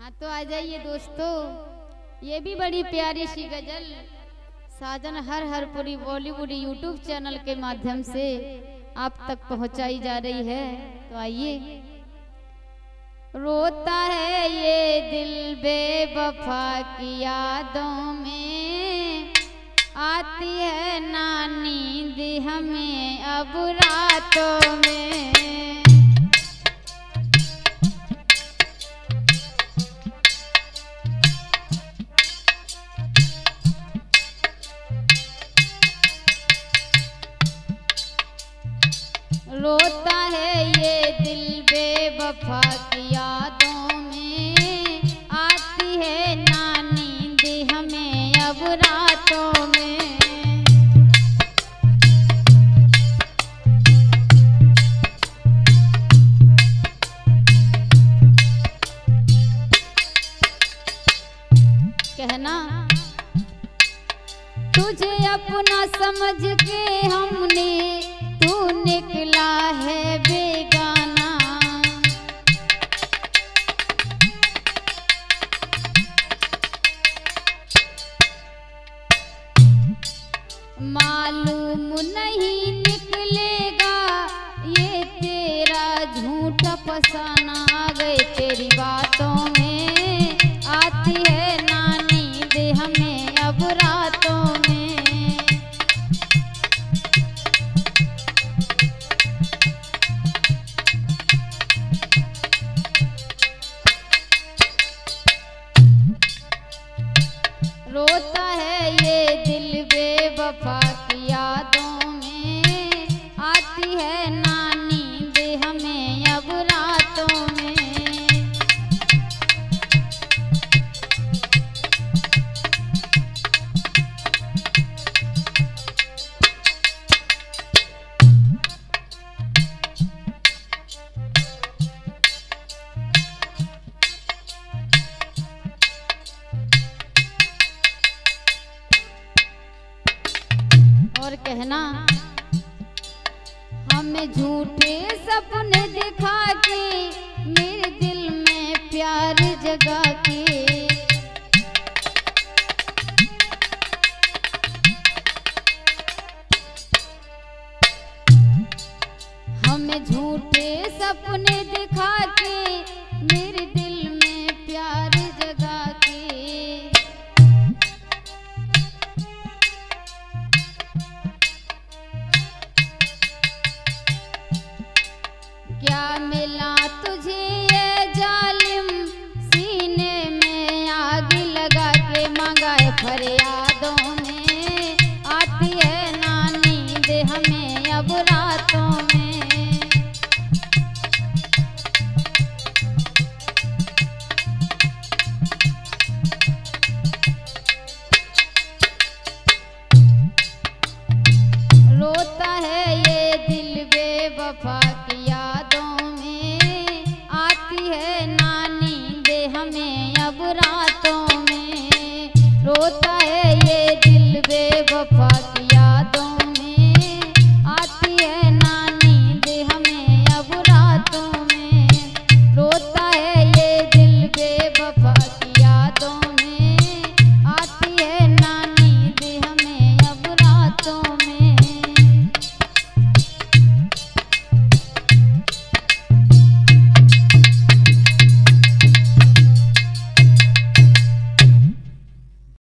हाँ तो आ जाइए दोस्तों। ये भी बड़ी प्यारी सी गज़ल साजन हर हर पूरी बॉलीवुड यूट्यूब चैनल के माध्यम से आप तक पहुंचाई जा रही है। तो आइए। रोता है ये दिल बेवफा की यादों में। आती है ना नींद हमें अब रातों में। रोता है ये दिल बेवफा की यादों में। आती है ना नींद हमें अब रातों में। कहना, तुझे अपना समझ के हमने तू मालूम नहीं निकलेगा। ये तेरा झूठ फसाना आ गए तेरी बातों में। आती है ना दे हमें अब रातों में। रोता आती है ना नींद हमें अब रातों में। कहना झूठे सपने दिखा के मेरे दिल में प्यार जगा के हमें झूठे सपने क्या मिला तुझे ये जालिम? सीने में आग लगा के मंगाए फरियादों आती है हमें अब रातों में। रोता है ये दिल बेवफा की रोता है ये दिल बेवफा